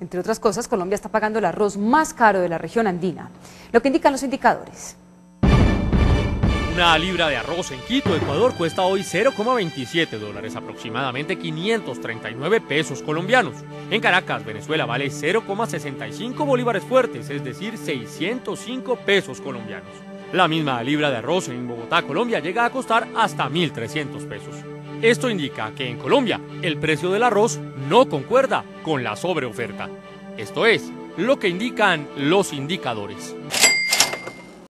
Entre otras cosas, Colombia está pagando el arroz más caro de la región andina, lo que indican los indicadores. Una libra de arroz en Quito, Ecuador, cuesta hoy 0,27 dólares, aproximadamente 539 pesos colombianos. En Caracas, Venezuela, vale 0,65 bolívares fuertes, es decir, 605 pesos colombianos. La misma libra de arroz en Bogotá, Colombia, llega a costar hasta 1.300 pesos. Esto indica que en Colombia el precio del arroz no concuerda con la sobreoferta. Esto es lo que indican los indicadores.